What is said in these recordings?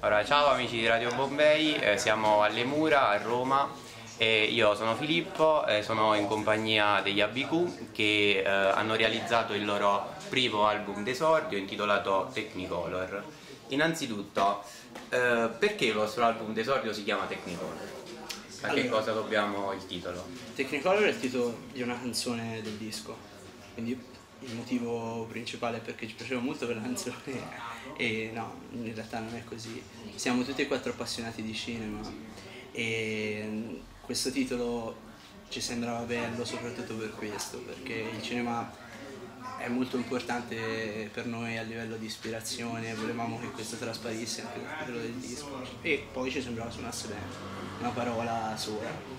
Allora, ciao amici di Radio Bombay, eh, siamo alle Mura a Roma e io sono Filippo e sono in compagnia degli ABQ che eh, hanno realizzato il loro primo album d'esordio intitolato Technicolor. Innanzitutto, eh, perché il vostro album d'esordio si chiama Technicolor? A che Allora. cosa dobbiamo il titolo? Technicolor è il titolo di una canzone del disco, quindi il motivo principale è perché ci piaceva molto quella canzone e no, in realtà non è così. Siamo tutti e quattro appassionati di cinema e questo titolo ci sembrava bello soprattutto per questo, perché il cinema è molto importante per noi a livello di ispirazione, volevamo che questo trasparisse anche dal titolo del disco e poi ci sembrava suonasse bene, una parola sola.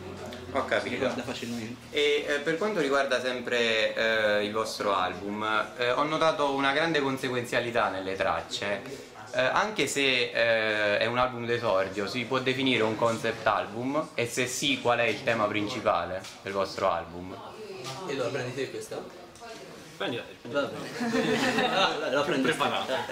Ho Si capito. ricorda facilmente. E eh, per quanto riguarda sempre eh, il vostro album, eh, ho notato una grande conseguenzialità nelle tracce. Eh, anche se eh, è un album d'esordio, si può definire un concept album e se sì, qual è il tema principale del vostro album? E allora prendi te questa? Prendi Va bene. La, la prendi Preparata.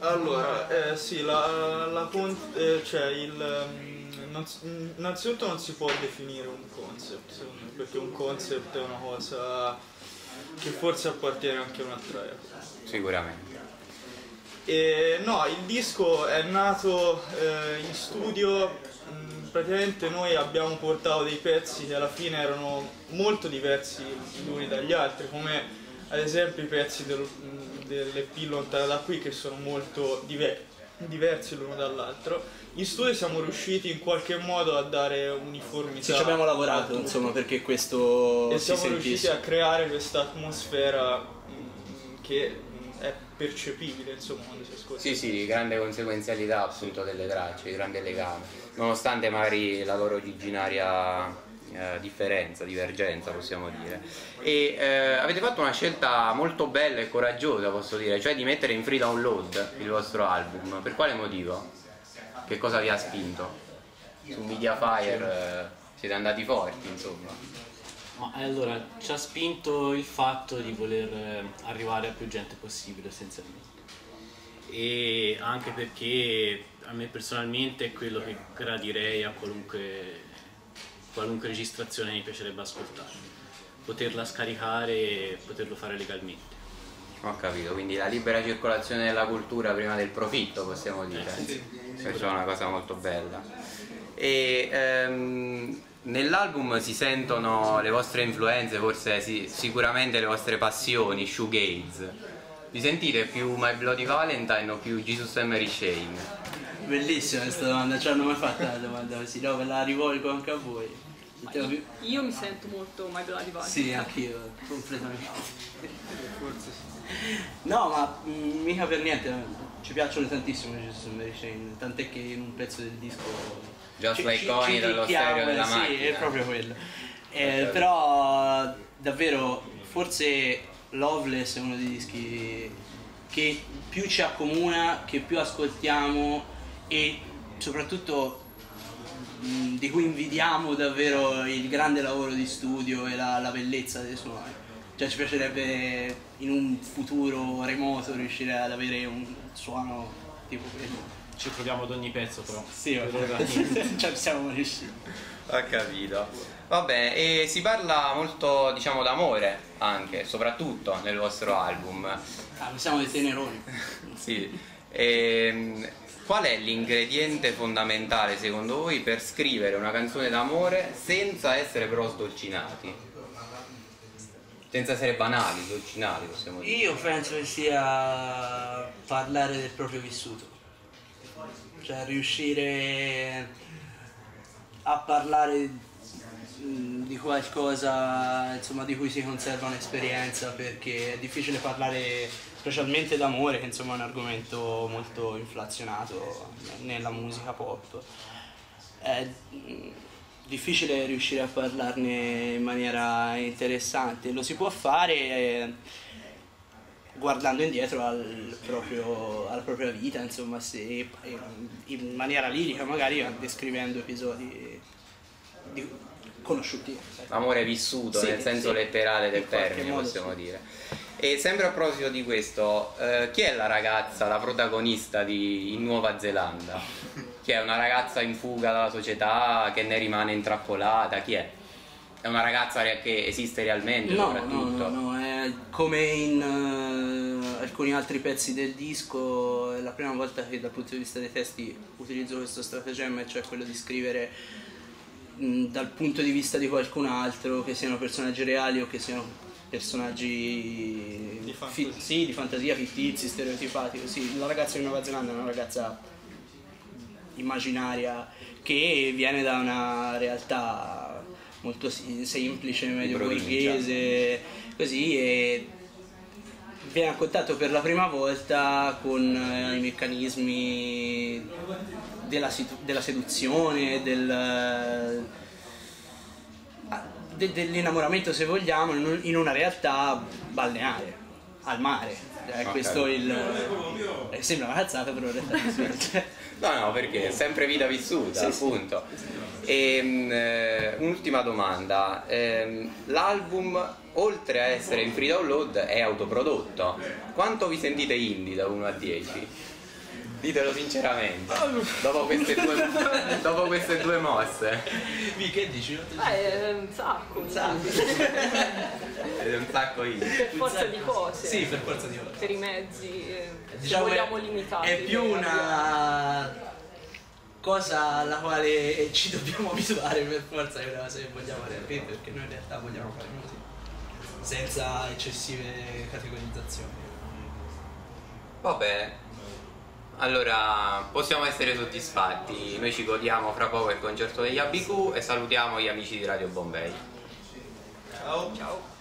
Allora, eh, sì, la, la con- eh, cioè il, mm, non mm, innanzitutto non si può definire un concept, secondo me, perché un concept è una cosa che forse appartiene anche a un'altra epoca. Sicuramente. E, no, il disco è nato eh, in studio, mh, praticamente noi abbiamo portato dei pezzi che alla fine erano molto diversi gli uni dagli altri, come ad esempio i pezzi del, mh, dell'EP lontana da qui che sono molto diver- diversi l'uno dall'altro. In studio siamo riusciti in qualche modo a dare uniformità. Sì, ci abbiamo lavorato insomma perché questo E si siamo riusciti sentisse. a creare questa atmosfera mh, che è percepibile insomma quando si ascolta. Sì, sì, grande conseguenzialità appunto delle tracce, grande legame, nonostante magari la loro originaria eh, differenza, divergenza possiamo dire. E eh, avete fatto una scelta molto bella e coraggiosa posso dire, cioè di mettere in free download il vostro album, per quale motivo? Che cosa vi ha spinto? Su Mediafire eh, siete andati forti insomma. Ma allora ci ha spinto il fatto di voler eh, arrivare a più gente possibile essenzialmente. E anche perché a me personalmente è quello che gradirei a qualunque, qualunque registrazione mi piacerebbe ascoltare. Poterla scaricare e poterlo fare legalmente. Ho capito, quindi la libera circolazione della cultura prima del profitto possiamo dire. Questa è una cosa molto bella. E ehm, nell'album si sentono le vostre influenze, forse sì, sicuramente le vostre passioni, shoegaze. Vi sentite più My Bloody Valentine o più Jesus and Mary Shane? Bellissima questa domanda, ci hanno mai fatto una domanda così, no, ve la rivolgo anche a voi. Più- Io mi sento molto My Bloody Valentine. Sì, anch'io, completamente. No, ma mm, mica per niente, ci piacciono tantissimo i Mary Chain, tant'è che in un pezzo del disco... Just ci- like Connie dallo stereo della sì, macchina. è proprio quello. Eh, capito. però davvero, forse Loveless è uno dei dischi che più ci accomuna, che più ascoltiamo e soprattutto mh, di cui invidiamo davvero il grande lavoro di studio e la, la bellezza dei suoni. Cioè ci piacerebbe in un futuro remoto riuscire ad avere un suono tipo quello. Ci proviamo ad ogni pezzo però. Sì, niente. cioè siamo riusciti. Ho capito. Vabbè, e si parla molto, diciamo, d'amore anche, soprattutto nel vostro album. Ah, siamo dei teneroni. Sì. Ehm, qual è l'ingrediente fondamentale secondo voi per scrivere una canzone d'amore senza essere però sdolcinati? Senza essere banali, sdolcinati possiamo dire. Io penso che sia parlare del proprio vissuto. Cioè riuscire a parlare mh, di qualcosa insomma, di cui si conserva un'esperienza perché è difficile parlare specialmente d'amore che insomma è un argomento molto inflazionato nella musica pop. È mh, difficile riuscire a parlarne in maniera interessante, lo si può fare eh, guardando indietro al proprio- alla propria vita, insomma, se, in maniera lirica magari descrivendo episodi di- conosciuti. Amore vissuto Sì, nel senso sì. letterale del termine, modo possiamo sì. dire. E sempre a proposito di questo, eh, chi è la ragazza, la protagonista di In Nuova Zelanda? Chi è una ragazza in fuga dalla società che ne rimane intrappolata? Chi è? È una ragazza che esiste realmente No, no, soprattutto? no, no, è come in eh, alcuni altri pezzi del disco, è la prima volta che dal punto di vista dei testi utilizzo questo stratagemma, cioè quello di scrivere mh, dal punto di vista di qualcun altro, che siano personaggi reali o che siano personaggi Di fi- fantasia. sì, di fantasia, fittizi, stereotipati. Così. La ragazza di Nuova Zelanda è una ragazza immaginaria che viene da una realtà molto semplice, medio borghese, così e viene a contatto per la prima volta con eh, i meccanismi della, della seduzione, del, ah, de- dell'innamoramento se vogliamo, in una realtà balneare, al mare. Eh, Ok. Questo è il... eh, sembra una cazzata però in realtà è. No, no, perché è sempre vita vissuta, Sì, sì. appunto. E, eh, un'ultima domanda. Ehm, l'album, oltre a essere in free download, è autoprodotto. Quanto vi sentite indie da 1 a 10? Ditelo sinceramente. Dopo queste due, dopo queste due mosse. Vi che dici? Beh, è un sacco. Un sacco. Siete un sacco indie. Per forza di cose. Sì, per forza di cose. Per i mezzi, eh, Diciamo vogliamo è, limitati. è più una cosa alla quale ci dobbiamo abituare per forza che una cosa che vogliamo realmente perché noi in realtà vogliamo fare così senza eccessive categorizzazioni Va bene. Allora, possiamo essere soddisfatti, noi ci godiamo fra poco il concerto degli ABQ e salutiamo gli amici di Radio Bombay. Ciao. Ciao.